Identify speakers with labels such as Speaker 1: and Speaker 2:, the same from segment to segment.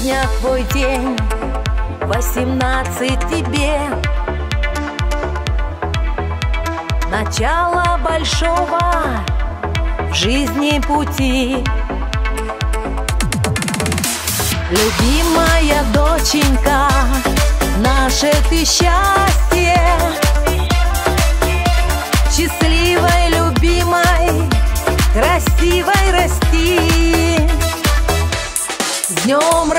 Speaker 1: Сегодня твой день, восемнадцать тебе. Начало большого в жизни пути. Любимая доченька, наше ты счастье. Счастливой, любимой, красивой расти. С днем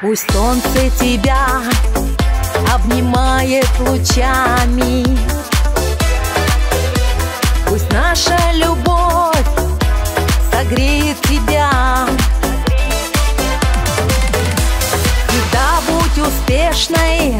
Speaker 1: Пусть солнце тебя обнимает лучами. Пусть наша любовь согреет тебя. Всегда будь успешной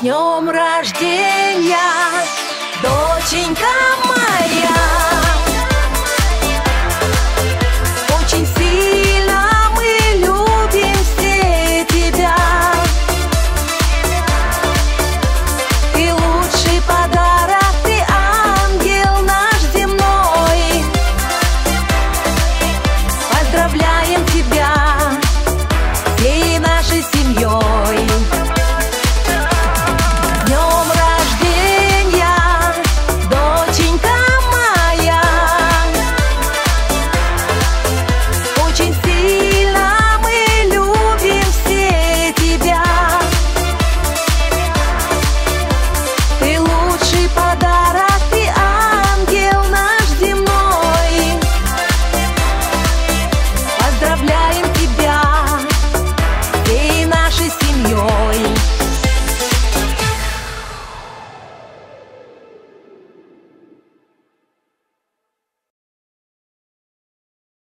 Speaker 1: днем рождения, доченька моя.